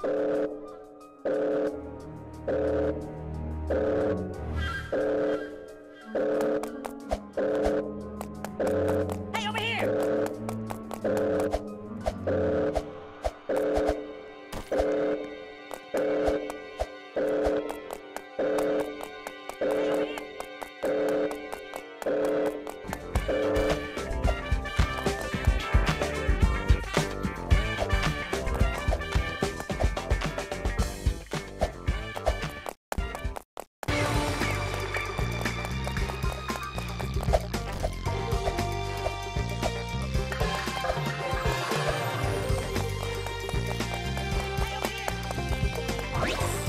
Thank you. Yes.